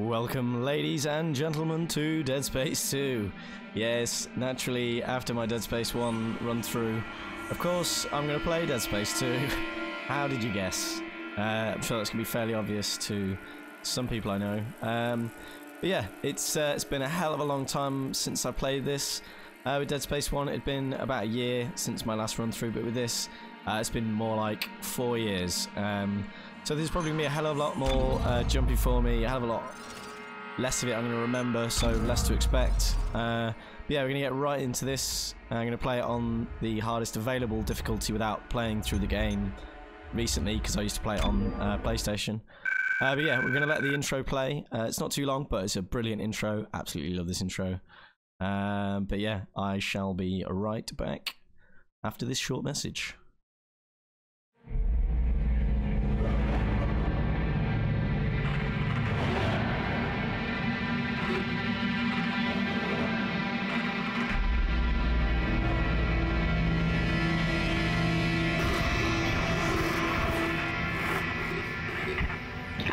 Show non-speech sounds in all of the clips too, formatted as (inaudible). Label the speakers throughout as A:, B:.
A: Welcome, ladies and gentlemen, to Dead Space 2. Yes, naturally, after my Dead Space 1 run through, of course, I'm going to play Dead Space 2. (laughs) How did you guess? Uh, I'm sure that's going to be fairly obvious to some people I know. Um, but yeah, it's uh, it's been a hell of a long time since I played this. Uh, with Dead Space 1, it'd been about a year since my last run through, but with this, uh, it's been more like four years. Um, so this is probably going to be a hell of a lot more uh, jumpy for me, a hell of a lot less of it I'm going to remember, so less to expect. Uh, but yeah, we're going to get right into this. I'm going to play it on the hardest available difficulty without playing through the game recently, because I used to play it on uh, PlayStation. Uh, but yeah, we're going to let the intro play. Uh, it's not too long, but it's a brilliant intro. Absolutely love this intro. Um, but yeah, I shall be right back after this short message.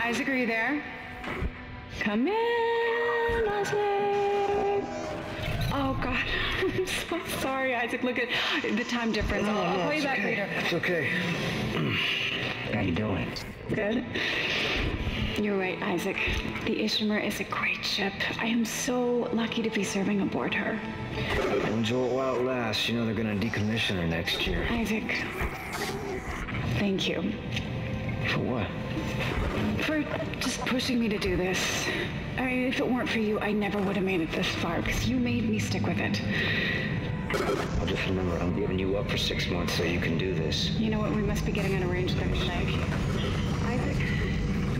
B: Isaac, are you there? Come in, Isaac. Oh God, (laughs) I'm so sorry, Isaac. Look at the time difference.
C: No,
B: I'll
C: no,
B: call you back
C: okay.
B: later.
C: It's okay. (clears throat) How you doing?
B: Good. You're right, Isaac. The Ishimura is a great ship. I am so lucky to be serving aboard her.
C: Enjoy it while it lasts. You know they're gonna decommission her next year.
B: Isaac, thank you
C: For what?
B: For just pushing me to do this. I mean, if it weren't for you, I never would have made it this far because you made me stick with it.
C: I'll just remember I'm giving you up for six months so you can do this.
B: You know what? We must be getting an arranged third leg. Isaac.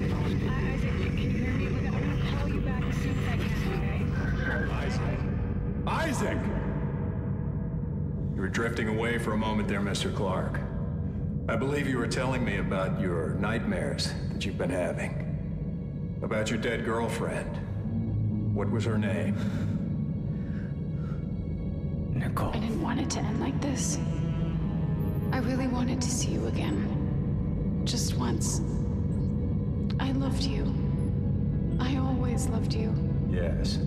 B: I- Isaac, can you hear me? Look, I'm gonna call you back as soon as I can, okay?
D: Isaac! You were drifting away for a moment there, Mr. Clarke. I believe you were telling me about your nightmares that you've been having. About your dead girlfriend. What was her name?
C: Nicole.
B: I didn't want it to end like this. I really wanted to see you again. Just once. I loved you. I always loved you.
D: Yes.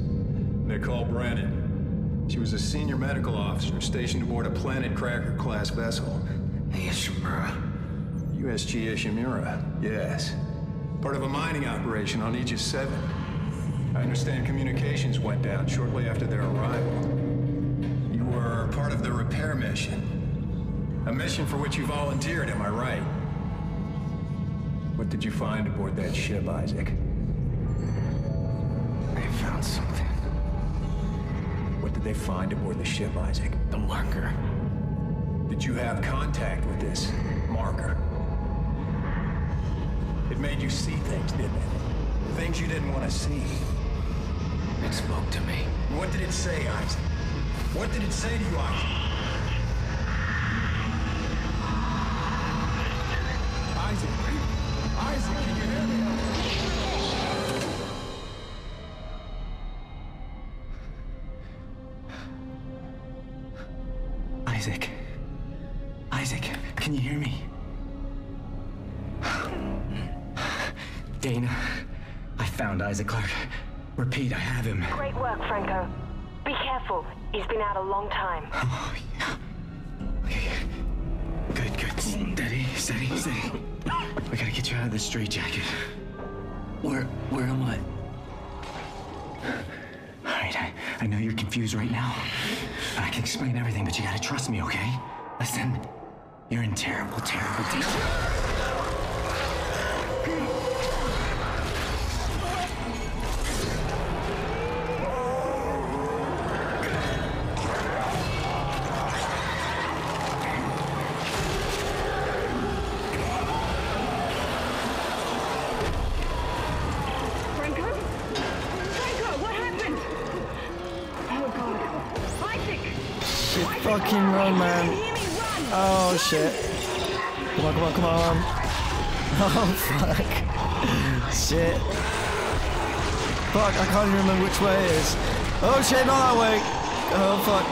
D: Nicole Brennan. She was a senior medical officer stationed aboard a Planet Cracker class vessel.
C: Hey, Ishimura.
D: USG Ishimura, yes. Part of a mining operation on Aegis 7. I understand communications went down shortly after their arrival. You were part of the repair mission. A mission for which you volunteered, am I right? What did you find aboard that ship, Isaac?
C: I found something.
D: What did they find aboard the ship, Isaac?
C: The marker.
D: Did you have contact with this marker? It made you see things, didn't it? Things you didn't want to see.
C: It spoke to me.
D: What did it say, Isaac? What did it say to you, Isaac? Isaac? Isaac, can you hear me?
E: Isaac. Isaac, can you hear me? Dana, I found Isaac Clarke. Repeat, I have him.
F: Great work, Franco. Be careful. He's been out a long time.
E: Oh, yeah. Okay. Good, good. Steady, steady, steady. We gotta get you out of this straitjacket. Where, where am I? All right, I, I know you're confused right now. I can explain everything, but you gotta trust me, okay? Listen, you're in terrible, terrible danger.
A: Fucking run, man. Oh shit. Come on, come on, come on. (laughs) Oh fuck. Shit. Fuck, I can't even remember which way it is. Oh shit, not that way. Oh fuck.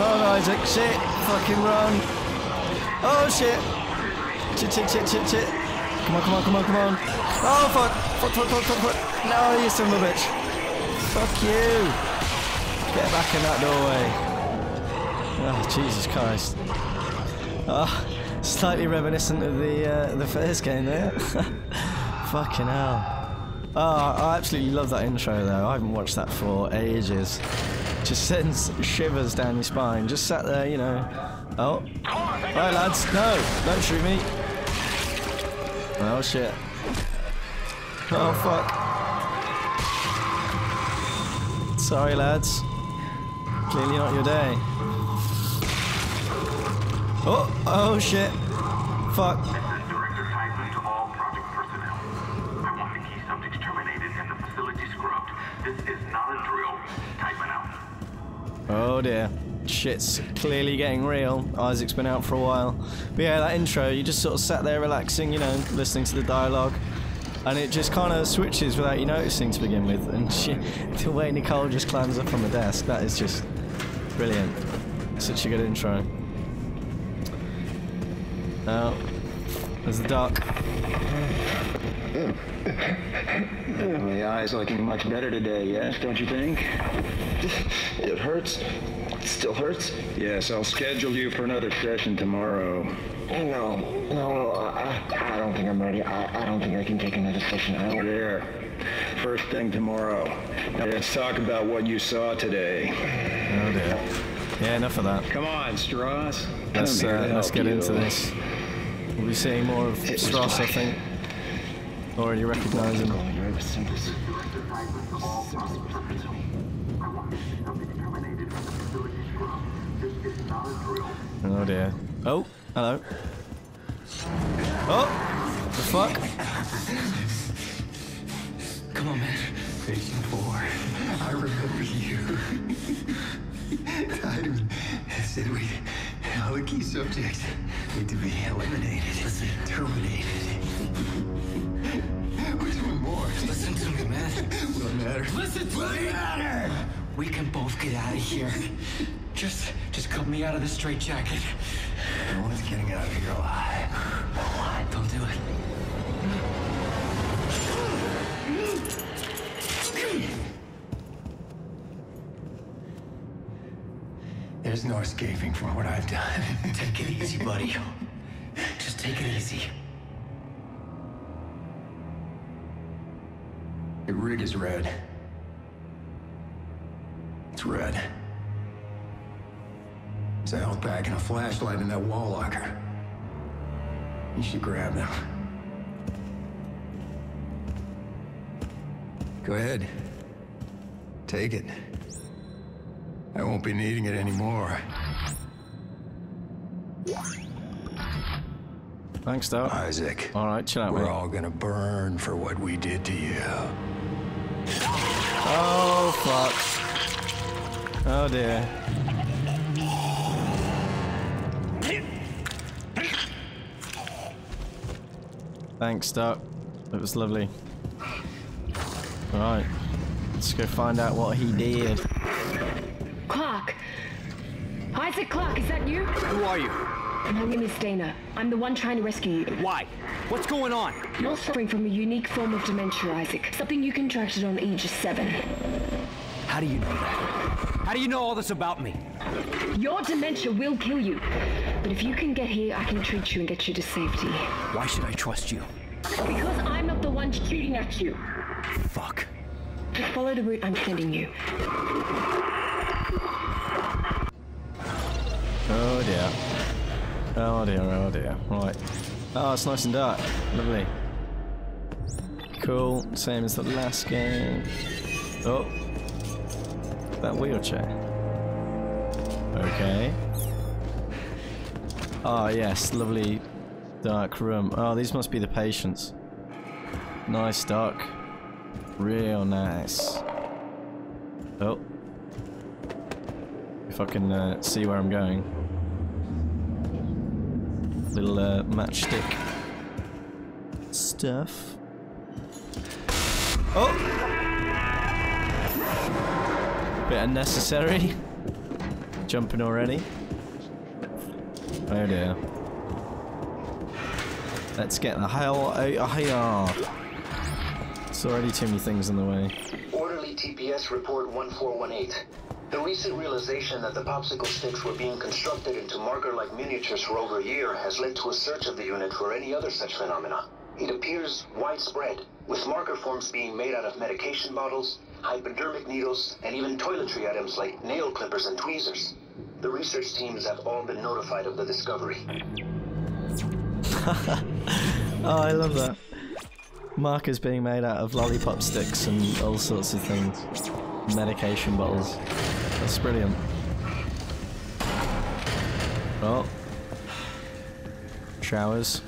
A: Run, Isaac. Shit. Fucking run. Oh shit. Shit, shit, shit, shit, shit. Come on, come on, come on, come on. Oh fuck. Fuck, fuck, fuck, fuck, fuck. No, you son of a bitch. Fuck you. Get back in that doorway. Oh, Jesus Christ. Oh, slightly reminiscent of the uh, the first game there. Eh? (laughs) Fucking hell. Oh, I absolutely love that intro though. I haven't watched that for ages. Just sends shivers down your spine. Just sat there, you know. Oh. Right, lads. No, don't shoot me. Oh, shit. Oh, fuck. Sorry, lads. Clearly not your day. Oh, oh, shit. Fuck.
G: This is Director Tiedemann to all project personnel. I want the key subjects terminated and the facility scrubbed. This is not a drill. Typing out.
A: Oh dear. Shit's clearly getting real. Isaac's been out for a while. But yeah, that intro, you just sort of sat there relaxing, you know, listening to the dialogue. And it just kind of switches without you noticing to begin with. And (laughs) she, the way Nicole just climbs up on the desk, that is just brilliant. Such a good intro. Now, there's the dark.
C: The eye's looking much better today, yes, don't you think? It hurts. It still hurts? Yes, I'll schedule you for another session tomorrow. No, no, I, I don't think I'm ready. I, I don't think I can take another session. I don't There. First thing tomorrow. Now let's talk about what you saw today.
A: Oh dear. Yeah, enough of that.
C: Come on, Stross.
A: Let's, uh, let's get
C: you.
A: into this. We'll be seeing more of Stross, I think. Already recognise him. Oh dear. Oh, hello. Oh! The fuck?
E: Come on, man.
D: Patient four. I remember you. (laughs) Said we all the key subjects need to be eliminated.
E: Listen.
D: Terminated. Which one more?
E: Listen to me, man.
D: What matters?
E: Listen to me. We can both get out of here. Just, just cut me out of this straitjacket.
D: No one's getting out of here alive.
E: Don't do it.
D: There's no escaping from what I've done. (laughs)
E: Take it easy, buddy. Just take it easy.
D: The rig is red. It's red. There's a health pack and a flashlight in that wall locker. You should grab them. Go ahead. Take it. I won't be needing it anymore.
A: Thanks, Doc.
D: Isaac.
A: Alright, chill out,
D: We're
A: mate.
D: all gonna burn for what we did to you.
A: Oh, fuck. Oh, dear. Thanks, Doc. It was lovely. Alright. Let's go find out what he did.
H: Clarke, is that you?
I: Who are you?
H: My name is Dana. I'm the one trying to rescue you.
I: Why? What's going on?
H: You're suffering from a unique form of dementia, Isaac. Something you contracted on Aegis 7.
I: How do you know that? How do you know all this about me?
H: Your dementia will kill you. But if you can get here, I can treat you and get you to safety.
I: Why should I trust you?
H: Because I'm not the one shooting at you.
I: Fuck.
H: Just follow the route I'm sending you.
A: Oh, dear. Oh, dear, oh, dear. Right. Oh, it's nice and dark. Lovely. Cool. Same as the last game. Oh. That wheelchair. Okay. Ah, yes. Lovely dark room. Oh, these must be the patients. Nice dark. Real nice. Oh. I can uh, see where I'm going. Little uh, matchstick stuff. Oh! Bit unnecessary. Jumping already. Oh dear. Let's get the hell out of here. There's already too many things in the way.
J: Orderly TPS report 1418. The recent realization that the popsicle sticks were being constructed into marker-like miniatures for over a year has led to a search of the unit for any other such phenomena. It appears widespread, with marker forms being made out of medication bottles, hypodermic needles, and even toiletry items like nail clippers and tweezers. The research teams have all been notified of the discovery. (laughs)
A: Oh, I love that. Markers being made out of lollipop sticks and all sorts of things. Medication bottles. That's brilliant. Oh. Showers.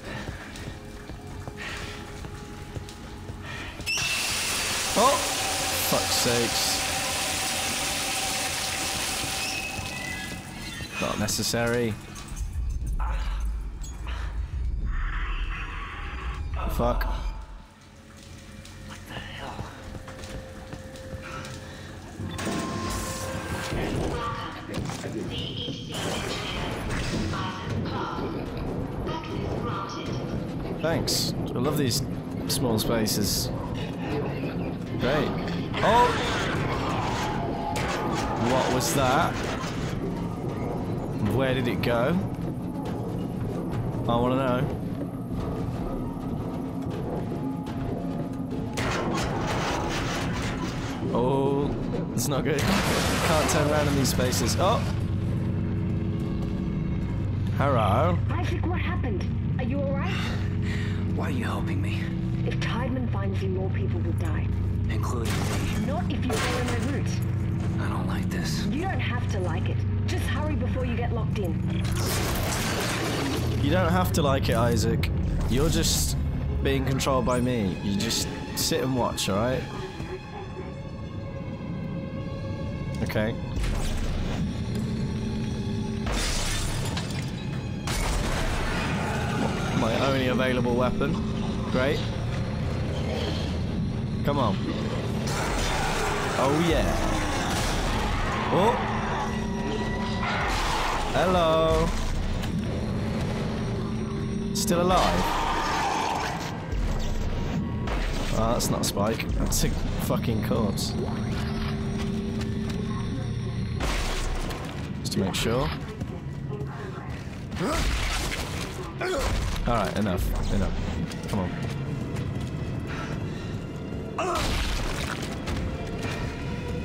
A: Oh! Fuck's sakes. Not necessary. Fuck. Thanks. I love these small spaces. Great. Oh! What was that? Where did it go? I want to know. Oh, it's not good. Can't turn around in these spaces. Oh! Hello?
H: Isaac, what happened? Are you alright?
I: Why are you helping me?
H: If Tiedemann finds you, more people will die.
I: Including me.
H: Not if you follow my route.
I: I don't like this.
H: You don't have to like it. Just hurry before you get locked in.
A: You don't have to like it, Isaac. You're just being controlled by me. You just sit and watch, alright? Okay. My only available weapon. Great. Come on. Oh yeah. Oh. Hello. Still alive? Oh, that's not a spike. That's a fucking corpse. Just to make sure. Alright, enough. Enough. Come on.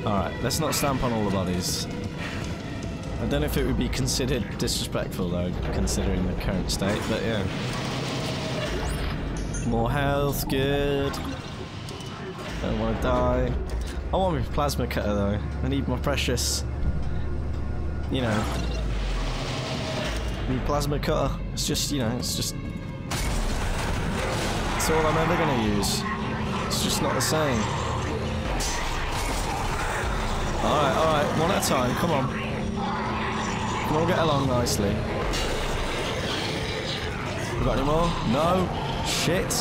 A: Alright, let's not stamp on all the bodies. I don't know if it would be considered disrespectful though, considering the current state, but yeah. More health, good. Don't want to die. I want my plasma cutter though. I need my precious, you know, need plasma cutter. It's just, you know, it's just, it's all I'm ever gonna use. It's just not the same. Alright, alright, one at a time, come on. We'll get along nicely. We got any more? No. Shit.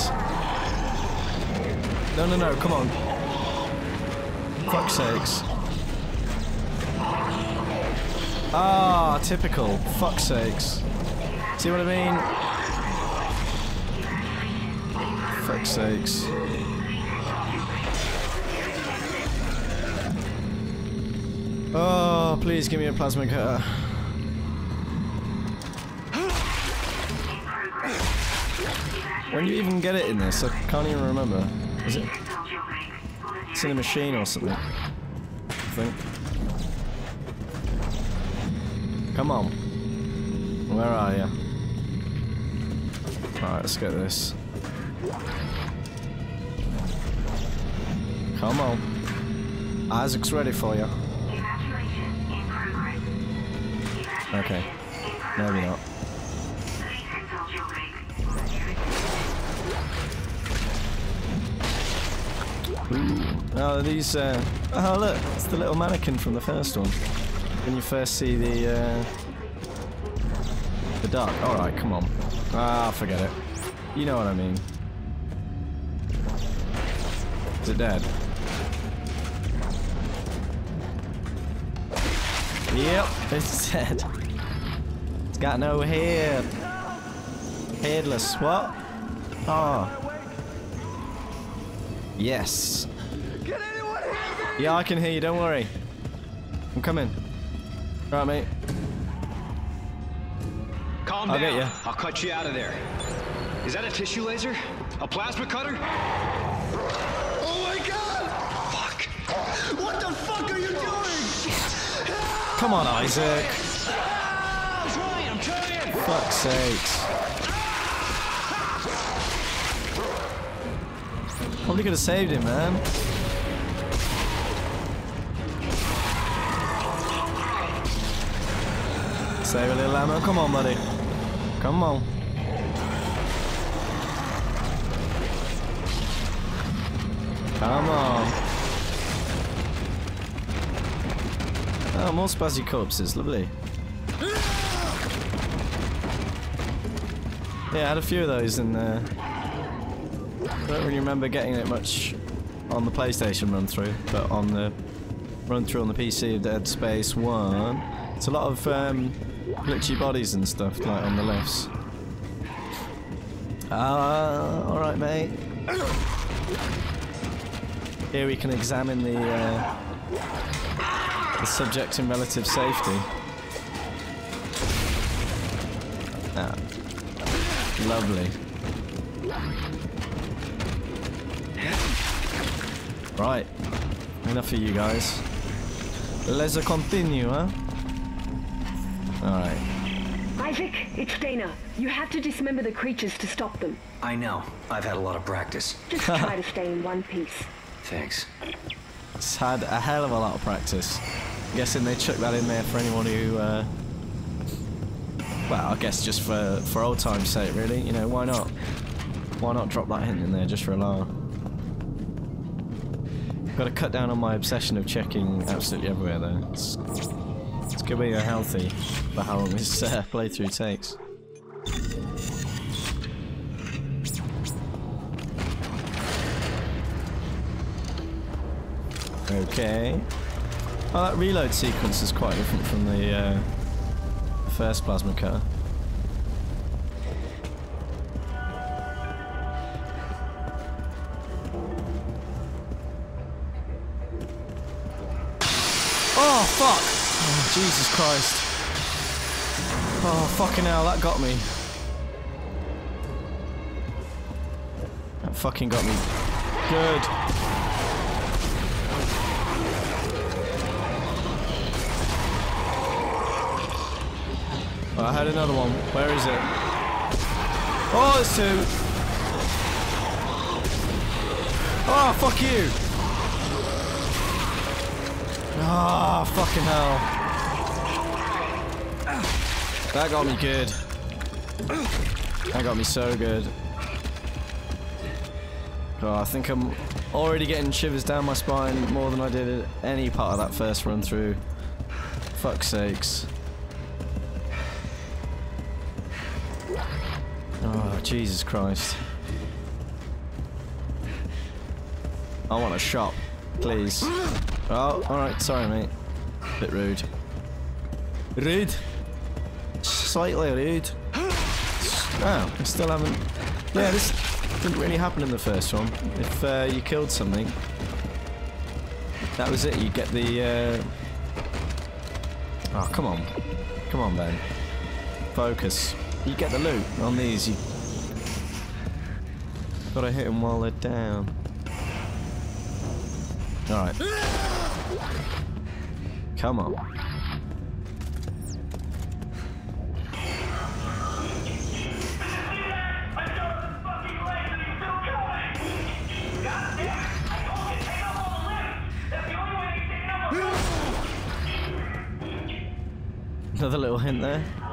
A: No, no, no, come on. Fuck's sakes. Ah, typical. Fuck's sakes. See what I mean? Fuck's sakes. Oh, please give me a plasma cutter. When do you even get it in this? I can't even remember. Is it? It's in a machine or something. I think. Come on. Where are you? Alright, let's get this. Come on. Isaac's ready for you. Okay. Maybe not. Oh, these. Uh, oh, look, it's the little mannequin from the first one. When you first see the uh, the dark. All right, come on. Ah, forget it. You know what I mean. Is it dead? Yep, it's dead. It's got no head. Headless. What? Oh. Yes. Yeah, I can hear you. Don't worry. I'm coming. Right, mate.
I: Calm
A: I'll
I: down.
A: get ya.
I: I'll cut you out of there. Is that a tissue laser? A plasma cutter?
E: Oh my god! Fuck! What the fuck are you doing?
A: Come on, Isaac.
E: I'm trying, I'm trying!
A: Fuck's sakes. Probably could have saved him, man. Save a little ammo. Come on, buddy. Come on. Come on. Oh, more spazzy corpses. Lovely. Yeah, I had a few of those in there. I don't really remember getting it much on the PlayStation run through, but on the run through on the PC of Dead Space 1, it's a lot of um, glitchy bodies and stuff, like on the lifts. Ah, alright, mate. Here we can examine the, uh, the subject in relative safety. Ah, lovely. Right, enough of you guys. Let's continue, huh? Alright.
H: Isaac, it's Dana. You have to dismember the creatures to stop them.
I: I know. I've had a lot of practice. (laughs)
H: Just try to stay in one piece.
I: Thanks.
A: It's had a hell of a lot of practice. I'm guessing they chuck that in there for anyone who, uh, well, I guess just for for old time's sake, really. You know, why not? Why not drop that hint in there just for a laugh? Got to cut down on my obsession of checking absolutely everywhere, though. It's, it's gonna be healthy, for how long this uh, playthrough takes. Okay. Oh, that reload sequence is quite different from the uh, first plasma cutter. Oh, fuck! Oh, Jesus Christ. Oh, fucking hell, that got me. That fucking got me. Good. Oh, I had another one. Where is it? Oh, it's two. Oh, fuck you. Ah, fucking hell. That got me good. That got me so good. Oh, I think I'm already getting shivers down my spine more than I did at any part of that first run through. Fuck's sakes. Oh, Jesus Christ. I want a shot, please. Oh, alright, sorry, mate. Bit rude. Rude? Slightly rude. Oh, I still haven't. Yeah, this didn't really happen in the first one. If uh, you killed something, that was it. You get the. Uh... Oh, come on. Come on, Ben. Focus. You get the loot on these. You gotta hit them while they're down. Alright. Come on. Another little hint there.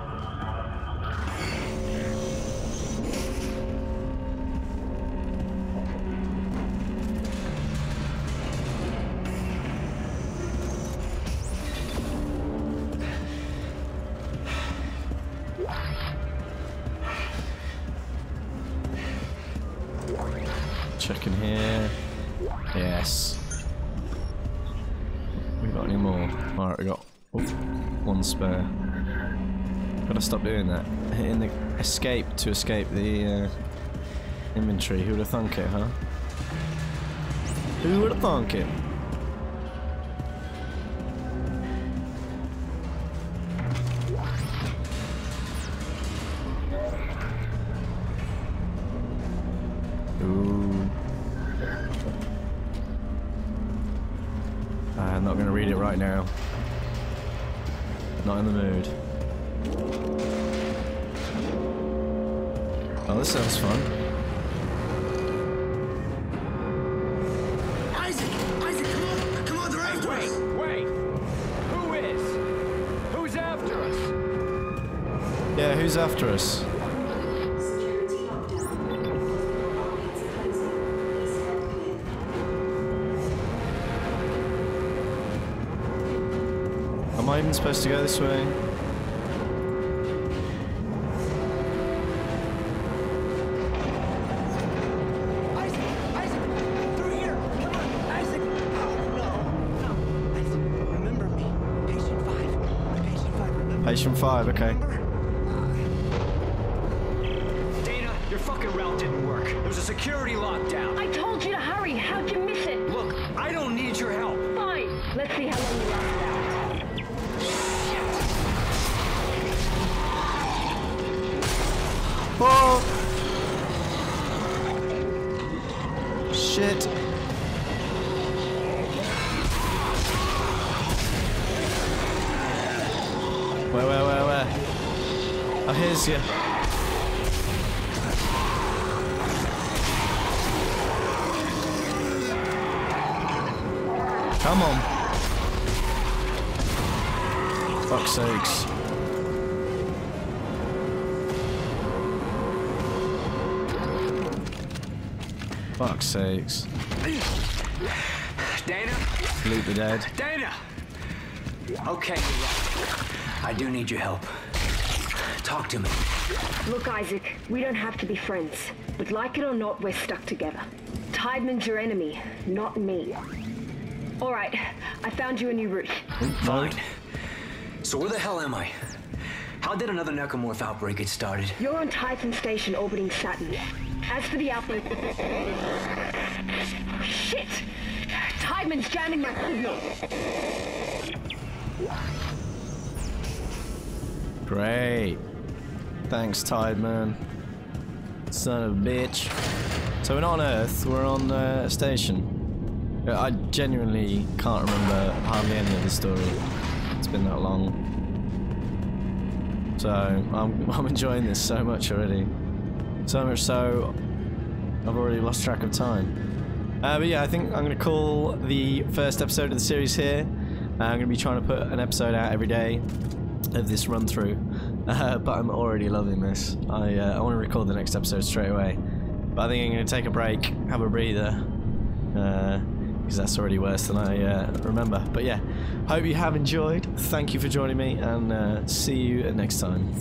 A: Here. Yes. We got any more? Alright, we got oh, one spare. Gotta stop doing that. Hitting the escape to escape the uh, inventory. Who would have thunk it, huh? Who would have thunk it?
K: Who's after us?
A: Am I even supposed to go this way?
E: Isaac! Isaac! Through
K: security lockdown.
H: I told you to hurry. How'd you miss it?
K: Look, I don't need your help.
H: Fine. Let's see how long you last out.
A: Oh! Shit. Where, where, where, where? Oh, here's you. Come on. Fuck's sakes. Fuck's sakes.
K: Dana?
A: Loot the dead.
K: Dana! Okay, right. I do need your help. Talk to me.
H: Look, Isaac, we don't have to be friends. But like it or not, we're stuck together. Tiedemann's your enemy, not me. All right, I found you a new route.
K: Fine. So where the hell am I? How did another necromorph outbreak get started?
H: You're on Titan Station orbiting Saturn. As for the outbreak... Shit! Tiedemann's jamming my signal.
A: Great. Thanks, Tideman. Son of a bitch. So we're not on Earth, we're on uh, a station. Uh, I genuinely can't remember hardly any of the story. It's been that long. So I'm, (laughs) I'm enjoying this so much already. So much so, I've already lost track of time. Uh, but yeah, I think I'm going to call the first episode of the series here. Uh, I'm going to be trying to put an episode out every day of this run through. (laughs) Uh, but I'm already loving this. I, uh, I want to record the next episode straight away. But I think I'm going to take a break, have a breather, because that's already worse than I uh, remember. But yeah, hope you have enjoyed. Thank you for joining me, and uh, see you next time.